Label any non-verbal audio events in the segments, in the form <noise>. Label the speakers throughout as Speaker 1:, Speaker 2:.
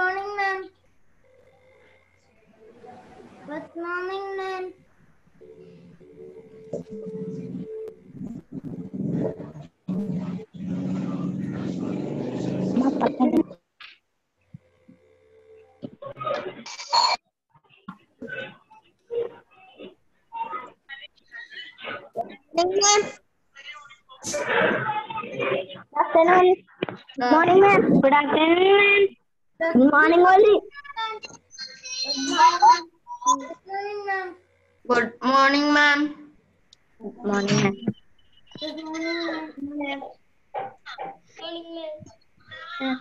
Speaker 1: Morning, ma'am. Good morning, ma'am.
Speaker 2: Morning, ma'am. Afternoon. Good morning, ma'am. Good afternoon, ma'am. Good morning, Oli.
Speaker 1: Good morning, ma'am.
Speaker 2: Good morning, ma'am.
Speaker 1: Good morning, ma'am.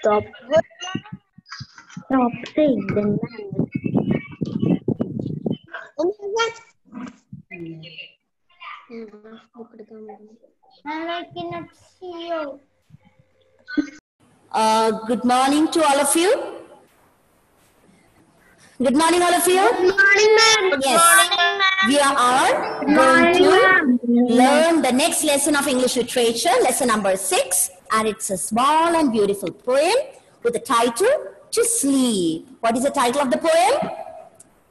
Speaker 2: Stop. Stop saying the
Speaker 1: Ma'am, I cannot see you.
Speaker 3: Uh, good morning to all of you. Good morning, all of you.
Speaker 2: Good morning, ma'am.
Speaker 3: Yes. We are going to learn the next lesson of English literature, lesson number six, and it's a small and beautiful poem with the title To Sleep. What is the title of the poem?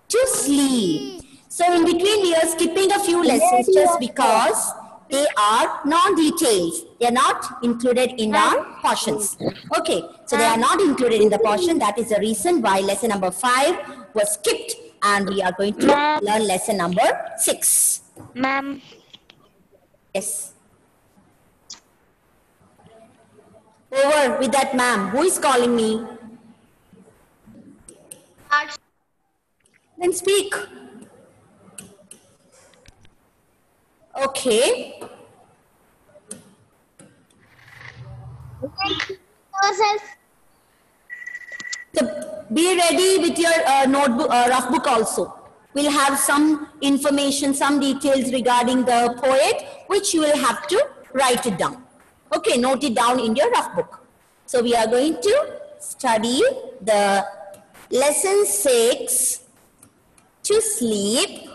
Speaker 3: To Sleep. So in between we are skipping a few lessons just because they are non-details. They are not included in our portions. Okay, so they are not included in the portion. That is the reason why lesson number five was skipped and we are going to learn lesson number six.
Speaker 2: Ma'am.
Speaker 3: Yes. Over with that ma'am. Who is calling me? Then speak. Okay. So be ready with your uh, notebook, uh, rough book also. We'll have some information, some details regarding the poet, which you will have to write it down. Okay, note it down in your rough book. So we are going to study the lesson six, to sleep,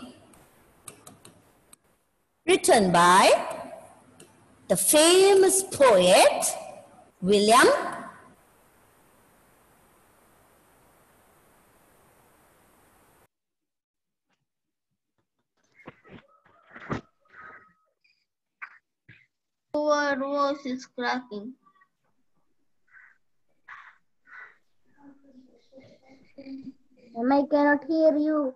Speaker 3: written by the famous poet William
Speaker 1: Your voice is cracking.
Speaker 2: Ma'am, I cannot hear you.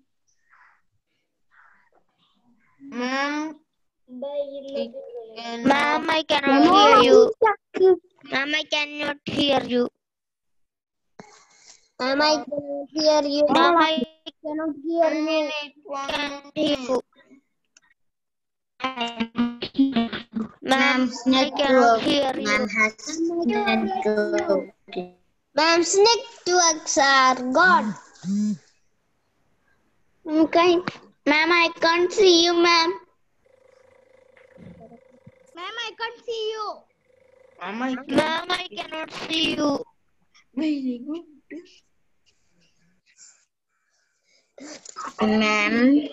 Speaker 2: Ma'am, Ma'am, I cannot hear you.
Speaker 1: Ma'am,
Speaker 4: I cannot hear you. Ma'am, I cannot hear you.
Speaker 2: Ma'am, I cannot hear you. cannot hear you. Ma'am,
Speaker 4: Ma'am, I cannot hear you.
Speaker 2: has oh network. Ma'am's networks are gone. Mm-hmm.
Speaker 4: Okay. Ma'am, I can't see you, ma'am.
Speaker 2: Ma'am, I can't see you.
Speaker 1: Ma'am, I
Speaker 4: Ma'am, I cannot see you.
Speaker 1: very good.
Speaker 2: Ma'am,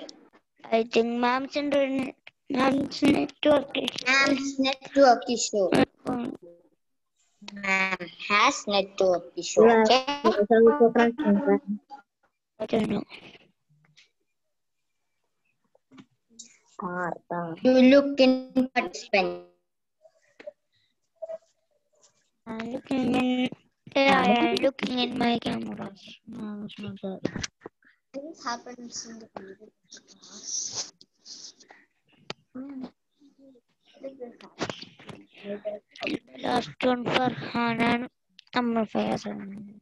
Speaker 4: I think ma'am's internet, ma'am's network is
Speaker 2: ma'am's network issue. Ma'am has network issue. Okay.
Speaker 4: I don't know.
Speaker 2: You look in participant.
Speaker 4: I'm looking in. Ah, yeah, I'm looking in my camera. No, it's not that.
Speaker 2: This happens in the computer class.
Speaker 4: Last one for Hanan. Amr Fayasan.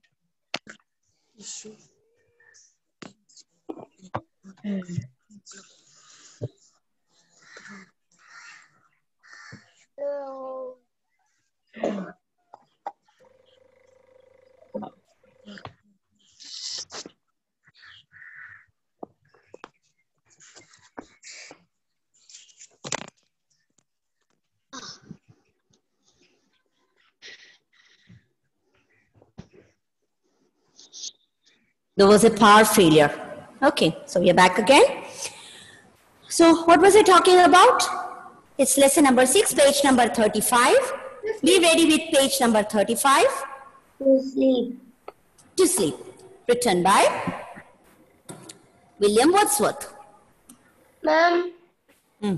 Speaker 3: There was a power failure. Okay, so we are back again. So what was I talking about? It's lesson number six, page number 35. Be ready with page number 35.
Speaker 2: To sleep.
Speaker 3: To sleep. Written by William Wordsworth.
Speaker 2: Ma'am,
Speaker 3: Hmm.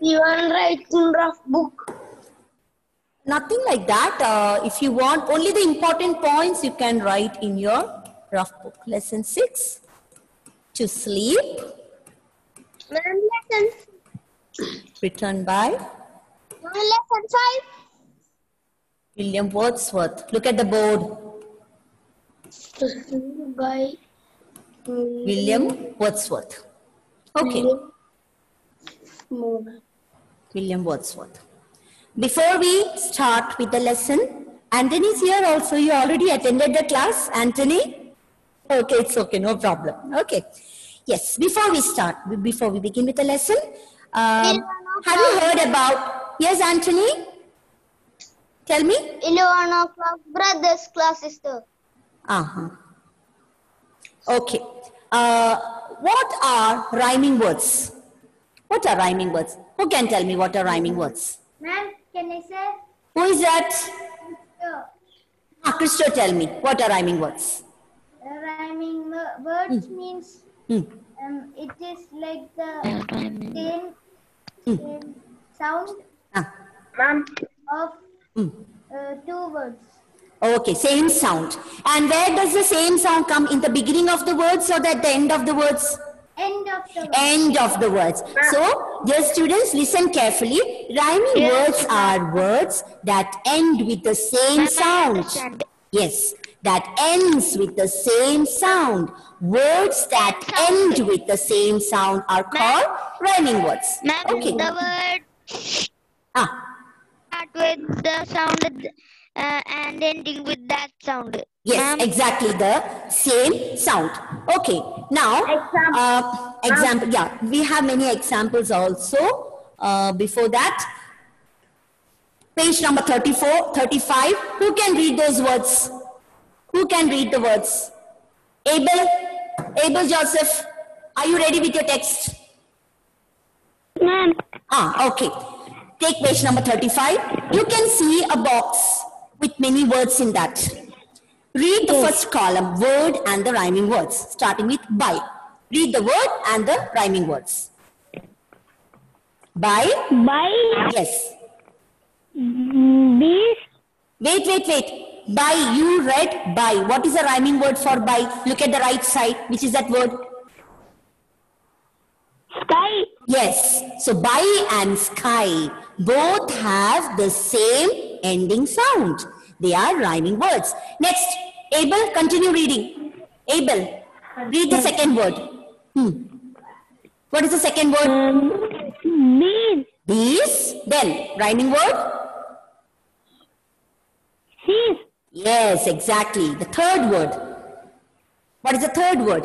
Speaker 2: you want write in rough book?
Speaker 3: Nothing like that. Uh, if you want only the important points, you can write in your rough book. Lesson 6. To sleep.
Speaker 2: Ma'am, lesson,
Speaker 3: Written by
Speaker 2: lesson five.
Speaker 3: William Wordsworth. Look at the board.
Speaker 2: To sleep by
Speaker 3: William Wordsworth. Okay.
Speaker 2: Moore.
Speaker 3: William Wordsworth. Before we start with the lesson, Anthony is here also. You already attended the class, Anthony? Okay, it's okay, no problem. Okay. Yes, before we start, before we begin with the lesson, um, have you heard about, yes, Anthony? Tell me.
Speaker 2: 11 o'clock brothers class is there.
Speaker 3: Uh-huh. Okay. Uh, what are rhyming words? What are rhyming words? Who can tell me what are rhyming words?
Speaker 2: Ma'am, can I say?
Speaker 3: Who is that? Ah, Christo, tell me. What are rhyming words?
Speaker 2: Wo- words means
Speaker 3: Hmm.
Speaker 2: um, it is like the same,
Speaker 3: Hmm.
Speaker 2: same sound
Speaker 3: Ah,
Speaker 2: of
Speaker 3: hmm.
Speaker 2: uh, two words.
Speaker 3: Okay, same sound. And where does the same sound come? In the beginning of the words or at the end of the words?
Speaker 2: End of the word.
Speaker 3: End of the words. So, dear students, listen carefully. Rhyming words are words that end with the same sound. Yes, that ends with the same sound. Words that end with the same sound are called rhyming words.
Speaker 4: Ma'am,
Speaker 3: Okay.
Speaker 4: the word
Speaker 3: Ah,
Speaker 4: start with the sound uh, and ending with that sound.
Speaker 3: yes, exactly the same sound. Okay, now, uh, example, yeah, we have many examples also. Uh, before that, page number 34, 35. Who can read those words? Who can read the words? Abel, Abel Joseph, are you ready with your text?
Speaker 2: Ma'am,
Speaker 3: Ah, okay. Take page number 35. You can see a box with many words in that. Read the first column, word and the rhyming words, starting with by. Read the word and the rhyming words. By,
Speaker 2: by
Speaker 3: yes.
Speaker 2: This
Speaker 3: Wait, wait, wait. By, you read by. What is the rhyming word for by? Look at the right side. Which is that word?
Speaker 2: sky
Speaker 3: Yes. So by and sky both have the same ending sound. They are rhyming words. Next, Abel, continue reading. Abel, read the second word. Hmm. What is the second word?
Speaker 2: um, these
Speaker 3: These. Then, rhyming word?
Speaker 2: These
Speaker 3: Yes, exactly. The third word. What is the third word?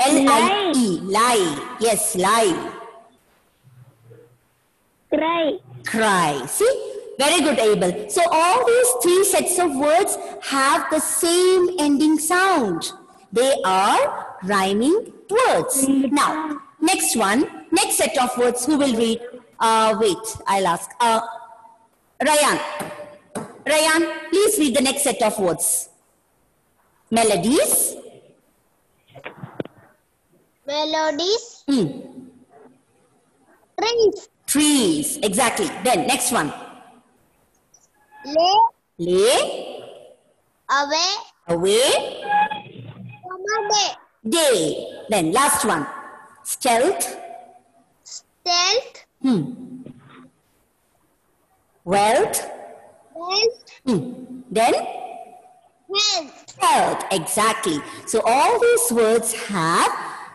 Speaker 3: L-I-E. Lie. Yes, lie.
Speaker 2: cry
Speaker 3: cry. See? Very good, Abel. So all these three sets of words have the same ending sound. They are rhyming words. Now, next one, next set of words, who will read? Uh, wait, I'll ask. Uh, Ryan. Ryan, please read the next set of words. Melodies.
Speaker 2: melodies
Speaker 3: Hmm.
Speaker 2: trees
Speaker 3: Trees. Exactly. Then, next one.
Speaker 2: lay
Speaker 3: Lay.
Speaker 2: away
Speaker 3: Away.
Speaker 2: day
Speaker 3: Day. Then last one. Stealth.
Speaker 2: stealth
Speaker 3: Hmm. Wealth.
Speaker 2: wealth
Speaker 3: Hmm. Then
Speaker 2: health
Speaker 3: health. Exactly. So all these words have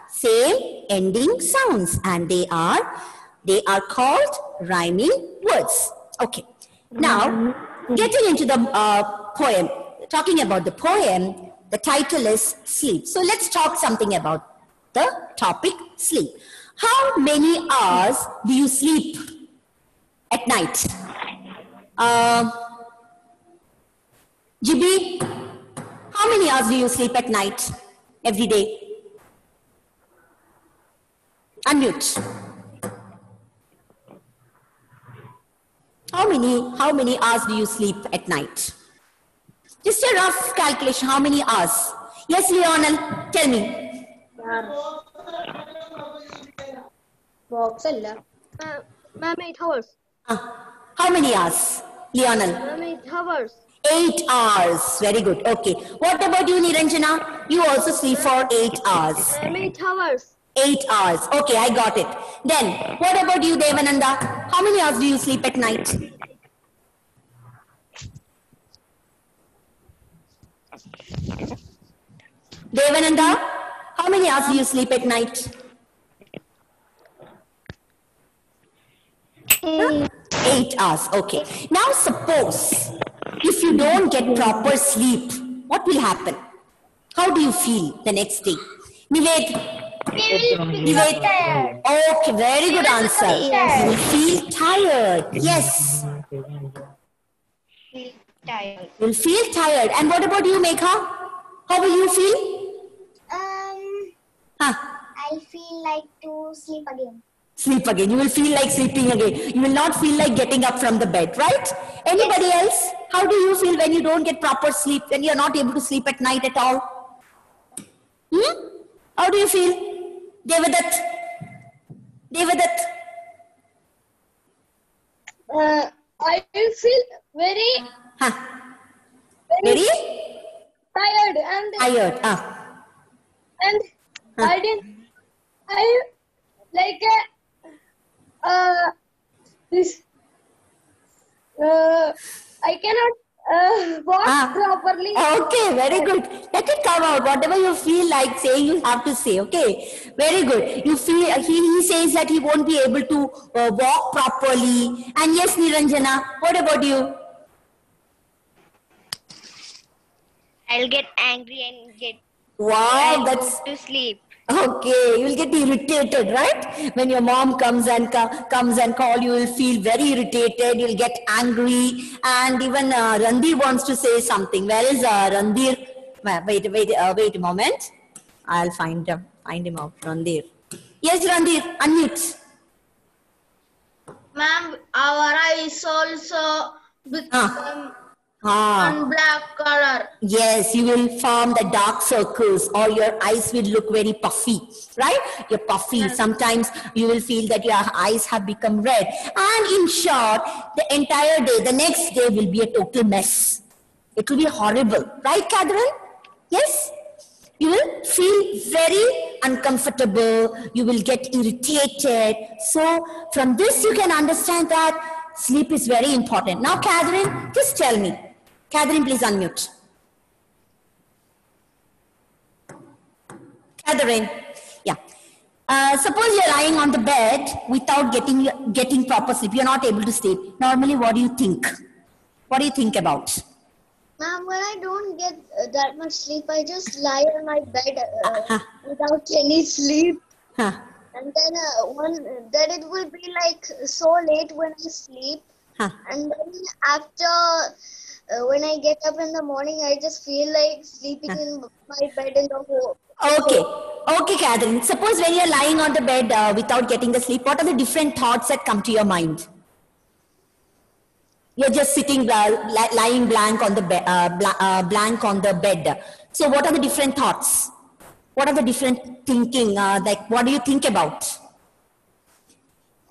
Speaker 3: same ending sounds and they are they are called rhyming words. Okay. Now getting into the uh, poem, talking about the poem, the title is sleep. So let's talk something about the topic sleep. How many hours do you sleep at night? Uh, how many hours do you sleep at night every day? Unmute. How many, how many hours do you sleep at night? Just a rough calculation, how many hours? Yes, Leonel, tell me.
Speaker 2: Ma'am, uh, eight hours.
Speaker 3: Ah. How many hours,
Speaker 2: Lionel? Eight hours.
Speaker 3: Eight hours. Very good. Okay. What about you, Niranjana? You also sleep for eight hours.
Speaker 2: Eight hours.
Speaker 3: Eight hours. Okay, I got it. Then, what about you, Devananda? How many hours do you sleep at night? Devananda, how many hours do you sleep at night? Hours. Okay. Now, suppose if you don't get proper sleep, what will happen? How do you feel the next day? Nived, Nived. Okay, very good answer. You will feel tired. Yes.
Speaker 4: Tired.
Speaker 3: You will feel tired. And what about you, Megha? How will you feel?
Speaker 5: Um,
Speaker 3: Huh.
Speaker 5: I feel like to sleep again.
Speaker 3: Sleep again. You will feel like sleeping again. You will not feel like getting up from the bed, right? Anybody else? How do you feel when you don't get proper sleep, when you're not able to sleep at night at all? Hmm? How do you feel? Devadat? Devadat?
Speaker 2: Uh, I feel very,
Speaker 3: Huh.
Speaker 2: very
Speaker 3: Very
Speaker 2: tired and
Speaker 3: tired. Ah.
Speaker 2: and I didn't. I like uh, uh this. Uh, I cannot uh, walk
Speaker 3: Ah.
Speaker 2: properly.
Speaker 3: Okay, very good. Let it come out. Whatever you feel like saying, you have to say. Okay, very good. You feel he, he says that he won't be able to uh, walk properly. And yes, Niranjana, what about you?
Speaker 4: I'll get angry and get
Speaker 3: Wow,
Speaker 4: and
Speaker 3: that's
Speaker 4: to sleep.
Speaker 3: Okay. You will get irritated, right? When your mom comes and co- comes and call, you will feel very irritated. You'll get angry, and even uh, Randir wants to say something. Where is uh, Randir? Wait, wait, wait, uh, wait a moment. I'll find him. Find him out. Randir. Yes, Randir. Unmute.
Speaker 1: Ma'am, our eyes also become Ah.
Speaker 3: Ah.
Speaker 1: one black color.
Speaker 3: Yes, you will form the dark circles or your eyes will look very puffy, right? You're puffy. Sometimes you will feel that your eyes have become red. And in short, the entire day, the next day will be a total mess. It will be horrible, right, Catherine? Yes? You will feel very uncomfortable. You will get irritated. So, from this, you can understand that sleep is very important. Now, Catherine, just tell me. Catherine, please unmute. Catherine, yeah. Uh, suppose you're lying on the bed without getting getting proper sleep. You're not able to sleep. Normally, what do you think? What do you think about?
Speaker 5: Ma'am, when I don't get uh, that much sleep, I just lie on my bed uh,
Speaker 3: Uh-huh.
Speaker 5: without any sleep.
Speaker 3: Huh.
Speaker 5: And then uh, one, then it will be like so late when I sleep.
Speaker 3: Huh.
Speaker 5: And then after, uh, when I get up in the morning, I just feel like sleeping in my bed in the whole.
Speaker 3: Okay. Okay, Catherine. Suppose when you're lying on the bed uh, without getting the sleep, what are the different thoughts that come to your mind? You're just sitting, uh, li- lying blank on the bed, uh, bla- uh, blank on the bed. So, what are the different thoughts? What are the different thinking? Uh, like, what do you think about?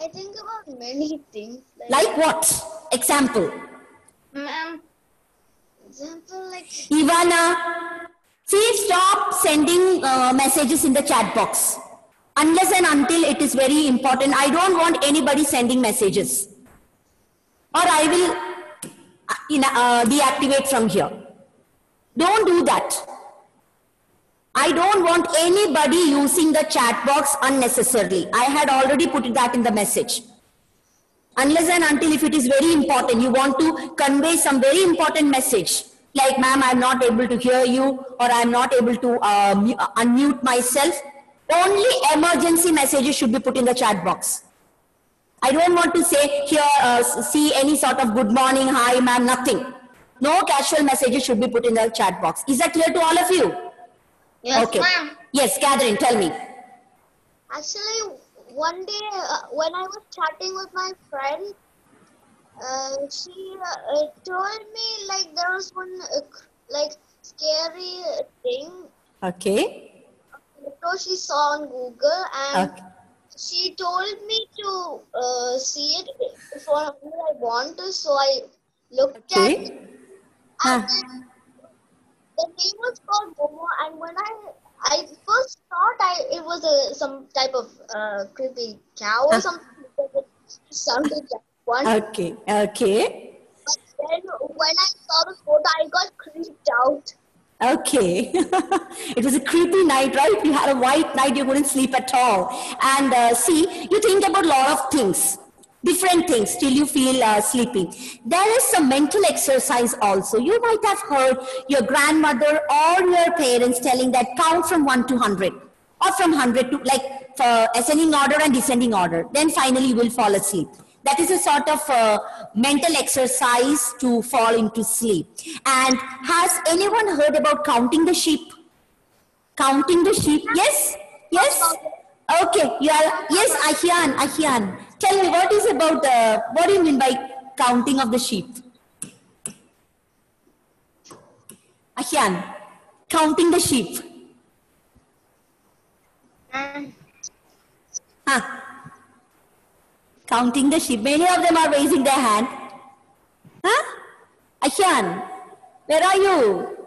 Speaker 5: I think about many things. Like,
Speaker 3: Like what? Example.
Speaker 1: Ma'am,
Speaker 5: example, like
Speaker 3: Ivana, see, stop sending uh, messages in the chat box. Unless and until it is very important. I don't want anybody sending messages. Or I will uh, uh, deactivate from here. Don't do that. I don't want anybody using the chat box unnecessarily. I had already put that in the message. Unless and until if it is very important, you want to convey some very important message. Like, ma'am, I'm not able to hear you or I'm not able to uh, uh, unmute myself. Only emergency messages should be put in the chat box. I don't want to say here, uh, see any sort of good morning, hi, ma'am, nothing. No casual messages should be put in the chat box. Is that clear to all of you?
Speaker 1: Yes,
Speaker 3: okay.
Speaker 1: ma'am.
Speaker 3: Yes, Catherine, tell me.
Speaker 5: Actually, one day uh, when I was chatting with my friend, uh, she uh, told me like there was one uh, like scary thing
Speaker 3: Okay.
Speaker 5: photo she saw on Google and
Speaker 3: Okay.
Speaker 5: she told me to uh, see it if I want to. So I looked at it
Speaker 3: Okay. Huh.
Speaker 5: the name was called Momo. And when I I first thought I it was a some type of uh, creepy cow or
Speaker 3: Huh.
Speaker 5: something. It sounded like one.
Speaker 3: Okay. Okay.
Speaker 5: But then when I saw the photo, I got creeped out.
Speaker 3: Okay. <laughs> it was a creepy night, right? You had a white night, you couldn't sleep at all. And uh, see, you think about a lot of things, different things till you feel uh, sleepy. There is some mental exercise also. You might have heard your grandmother or your parents telling that count from 1 to 100 or from 100 to like for ascending order and descending order. Then finally you will fall asleep. That is a sort of uh, mental exercise to fall into sleep. And has anyone heard about counting the sheep? Counting the sheep? Yes? Yes? Okay, you are, yes, Ahyan, Ahyan. Tell me, what is about, uh, what do you mean by counting of the sheep? Ahyan, counting the sheep. Huh? Counting the sheep. Many of them are raising their hand. Huh? Ahyan, where are you?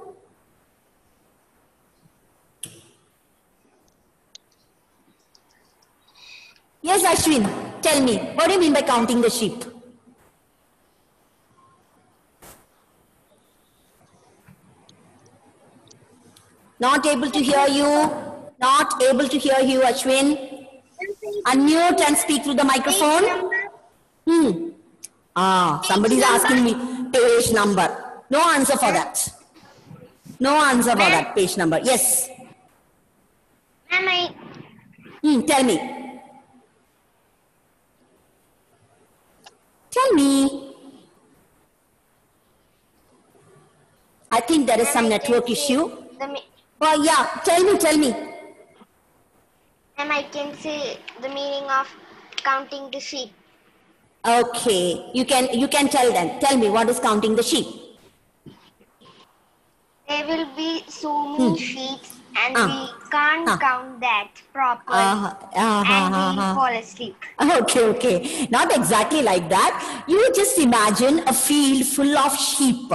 Speaker 3: Yes, Ashwin, tell me, what do you mean by counting the sheep? Not able to hear you. Not able to hear you, Ashwin. Unmute and speak through the microphone. Hmm. Ah, somebody's asking me page number. No answer for that. No answer for that page number. Yes.
Speaker 4: Ma'am, I,
Speaker 3: Hmm, tell me. Tell me. I think there is some network issue. Oh, yeah. Tell me, tell me.
Speaker 4: ma'am, I can say the meaning of counting the sheep.
Speaker 3: Okay. You can, you can tell them. Tell me what is counting the sheep.
Speaker 4: There will be so many sheep, and
Speaker 3: Ah.
Speaker 4: we can't
Speaker 3: Ah.
Speaker 4: count that properly
Speaker 3: Uh-huh. Uh-huh,
Speaker 4: and we
Speaker 3: uh-huh.
Speaker 4: fall asleep.
Speaker 3: Okay, okay. Not exactly like that. You just imagine a field full of sheep.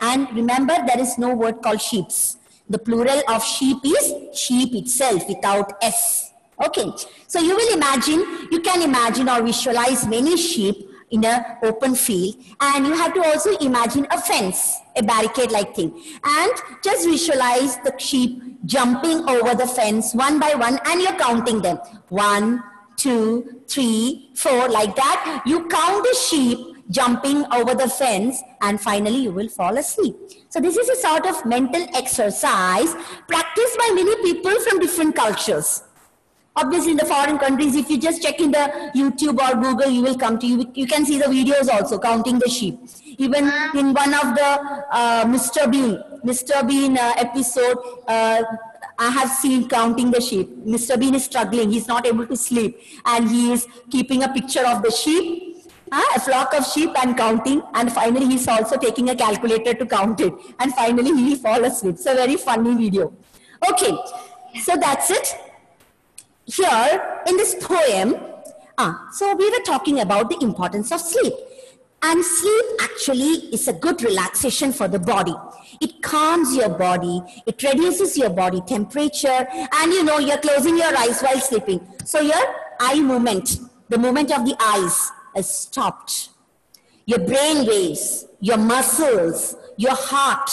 Speaker 3: And remember, there is no word called sheeps. The plural of sheep is sheep itself without S. Okay. So you will imagine, you can imagine or visualize many sheep in an open field and you have to also imagine a fence a barricade like thing. And just visualize the sheep jumping over the fence one by one and you're counting them. One two three four like that. You count the sheep jumping over the fence and finally you will fall asleep. So this is a sort of mental exercise practiced by many people from different cultures obviously in the foreign countries if you just check in the youtube or google you will come to you. You can see the videos also counting the sheep. Even in one of the uh, mr bean mr bean uh, episode uh, i have seen counting the sheep. Mr bean is struggling. He's not able to sleep. And he is keeping a picture of the sheep uh, a flock of sheep and counting. And finally he's also taking a calculator to count it. And finally he will fall asleep. It's a very funny video. Okay. So that's it here in this poem, ah, so we were talking about the importance of sleep. And sleep actually is a good relaxation for the body. It calms your body, it reduces your body temperature, and you know, you're closing your eyes while sleeping. So your eye movement, the movement of the eyes is stopped. Your brain waves, your muscles, your heart,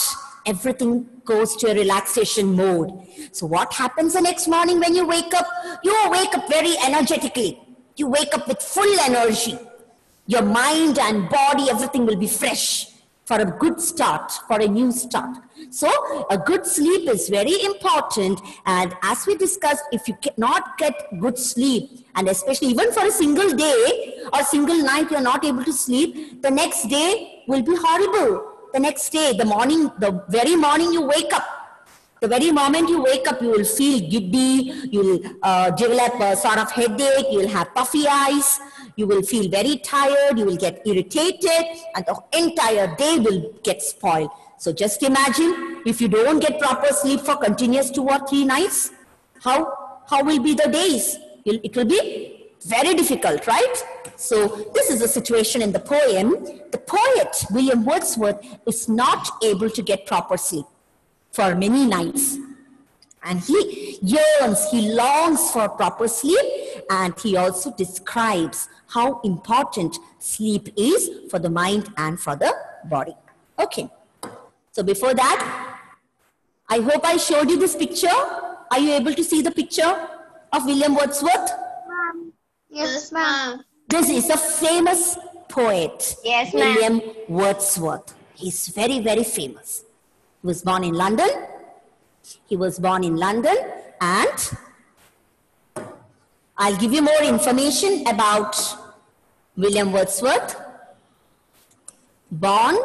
Speaker 3: everything goes to a relaxation mode. So what happens the next morning when you wake up? You wake up very energetically. You wake up with full energy. Your mind and body, everything will be fresh for a good start, for a new start. So a good sleep is very important. And as we discussed, if you cannot get good sleep, and especially even for a single day or single night, you're not able to sleep, the next day will be horrible the next day, the morning, the very morning you wake up, the very moment you wake up, you will feel giddy, you will uh, develop a sort of headache, you will have puffy eyes, you will feel very tired, you will get irritated, and the entire day will get spoiled. So just imagine if you don't get proper sleep for continuous two or three nights, how, how will be the days? It will be very difficult, right? So this is the situation in the poem. The poet, William Wordsworth, is not able to get proper sleep for many nights. And he yearns, he longs for proper sleep, and he also describes how important sleep is for the mind and for the body. Okay. So before that, I hope I showed you this picture. Are you able to see the picture of William Wordsworth?
Speaker 1: Yes, ma'am.
Speaker 3: This is a famous poet,
Speaker 2: Yes, ma'am.
Speaker 3: William Wordsworth. He's very, very famous. He was born in London. He was born in London and I'll give you more information about William Wordsworth. Born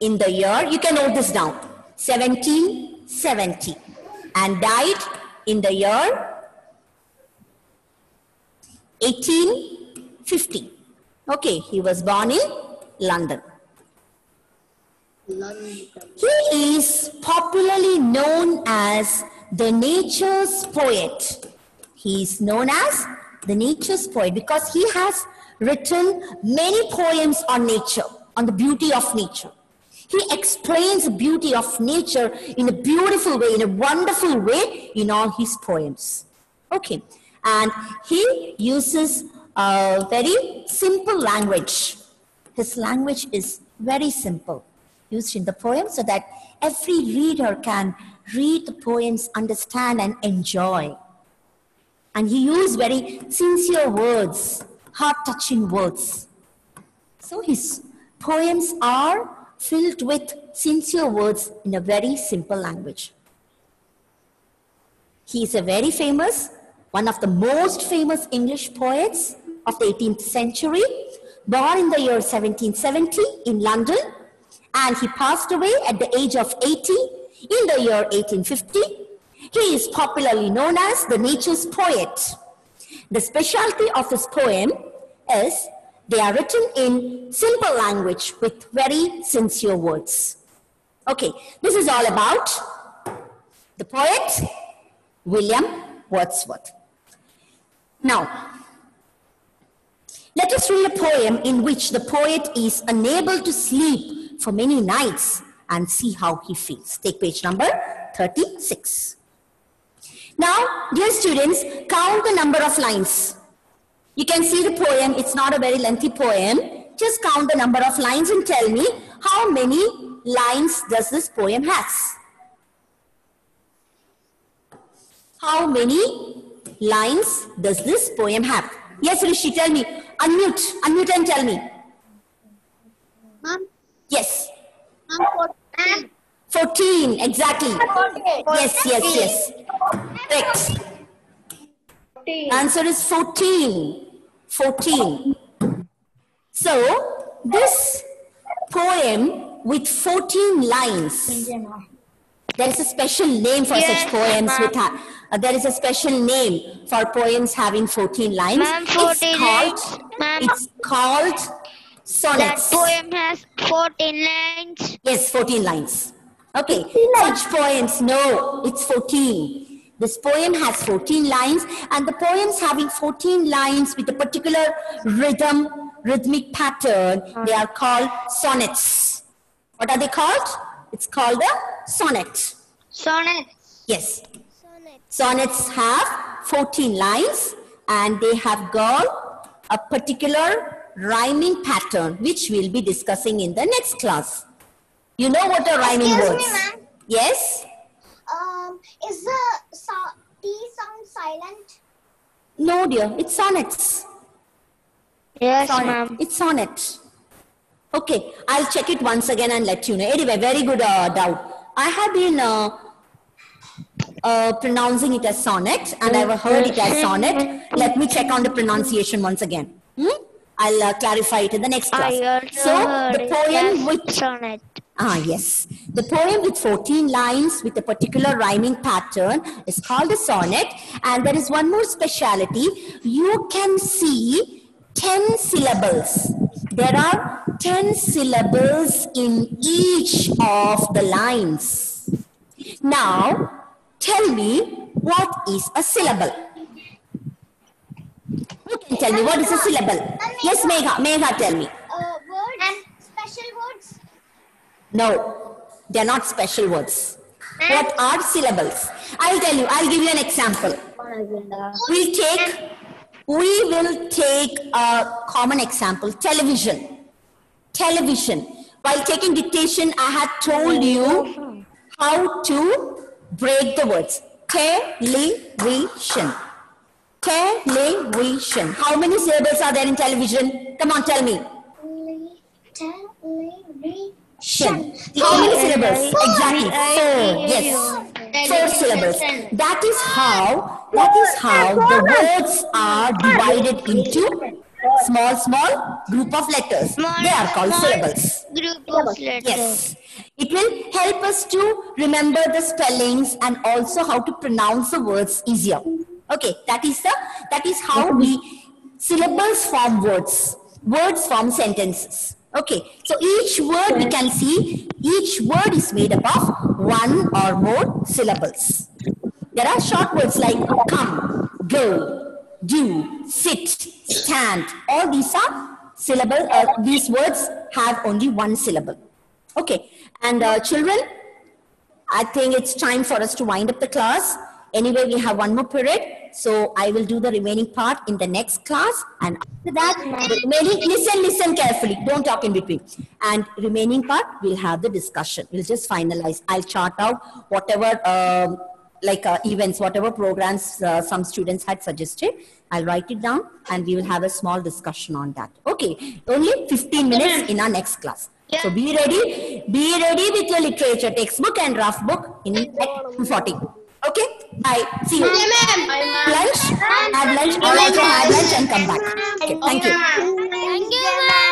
Speaker 3: in the year, you can note this down, 1770 and died in the year 1850. Okay, he was born in London. London. He is popularly known as the nature's poet. He is known as the nature's poet because he has written many poems on nature, on the beauty of nature. He explains the beauty of nature in a beautiful way, in a wonderful way in all his poems. Okay, and he uses a very simple language. His language is very simple, used in the poem so that every reader can read the poems, understand, and enjoy. And he used very sincere words, heart touching words. So his poems are filled with sincere words in a very simple language. He is a very famous, one of the most famous English poets of the 18th century, born in the year 1770 in London, and he passed away at the age of 80 in the year 1850. He is popularly known as the nature's poet. The specialty of his poem is they are written in simple language with very sincere words. Okay, this is all about the poet William Wordsworth. Now, let us read a poem in which the poet is unable to sleep for many nights and see how he feels. Take page number 36. Now, dear students, count the number of lines. You can see the poem, it's not a very lengthy poem. Just count the number of lines and tell me how many lines does this poem has. How many lines does this poem have? Yes, Rishi, tell me. Unmute, unmute and tell me.
Speaker 5: Ma'am,
Speaker 3: Yes,
Speaker 5: ma'am, for-
Speaker 3: 14, exactly. Yes, yes, yes. Correct. Answer is 14. 14. So, this poem with 14 lines, there is a special name for
Speaker 4: Yes,
Speaker 3: such poems with uh, there is a special name for poems having 14 lines.
Speaker 4: Ma'am,
Speaker 3: it's called,
Speaker 4: lines. Ma'am,
Speaker 3: it's called
Speaker 4: that
Speaker 3: sonnets.
Speaker 4: poem has 14 lines.
Speaker 3: Yes, 14 lines. Okay, such poems, no, it's 14. This poem has 14 lines, and the poems having 14 lines with a particular rhythm, rhythmic pattern, they are called sonnets. What are they called? It's called a sonnet.
Speaker 4: Sonnet.
Speaker 3: Yes. Sonnets have 14 lines, and they have got a particular rhyming pattern, which we'll be discussing in the next class. You know what are rhyming
Speaker 5: Excuse me,
Speaker 3: words?
Speaker 5: ma'am.
Speaker 3: Yes?
Speaker 5: um, is the so- T sound silent?
Speaker 3: No, dear. It's sonnets.
Speaker 4: Yes, ma'am.
Speaker 3: It's sonnet. Okay, I'll check it once again and let you know. Anyway, very good uh, doubt. I have been uh, uh, pronouncing it as sonnet and I've heard it as sonnet. Let me check on the pronunciation once again. Hmm? I'll uh, clarify it in the next class. So, the poem which
Speaker 4: sonnet.
Speaker 3: Ah, yes. The poem with 14 lines with a particular rhyming pattern is called a sonnet. And there is one more speciality. You can see 10 syllables. There are 10 syllables in each of the lines. Now, tell me what is a syllable? Who can tell me what is a syllable? Yes, Megha. Megha, tell me.
Speaker 5: Uh, words and special words.
Speaker 3: No, they're not special words. What are syllables? I'll tell you, I'll give you an example. We'll take, we will take a common example, television. Television. While taking dictation, I had told you how to break the words. Television. Television. How many syllables are there in television? Come on, tell me. Shin. How many syllables? Exactly. Four. Yes. Four syllables. That is how, that is how the words are divided into small, small group of letters. They are called syllables.
Speaker 4: Group of letters.
Speaker 3: Yes. It will help us to remember the spellings and also how to pronounce the words easier. Okay, that is the that is how we syllables form words. Words form sentences. Okay, so each word we can see each word is made up of one or more syllables. There are short words like come, go, do, sit, stand. All these are syllable. Uh, these words have only one syllable. Okay, and uh, children, I think it's time for us to wind up the class. Anyway, we have one more period, so I will do the remaining part in the next class. And after that, the remaining, listen, listen carefully. Don't talk in between. And remaining part, we'll have the discussion. We'll just finalize. I'll chart out whatever, um, like uh, events, whatever programs uh, some students had suggested. I'll write it down, and we will have a small discussion on that. Okay, only 15 minutes in our next class. So be ready. Be ready with your literature textbook and rough book in at 240. Okay. Bye. See you. Lunch. Have lunch. All also have lunch and come back. Okay. Thank you.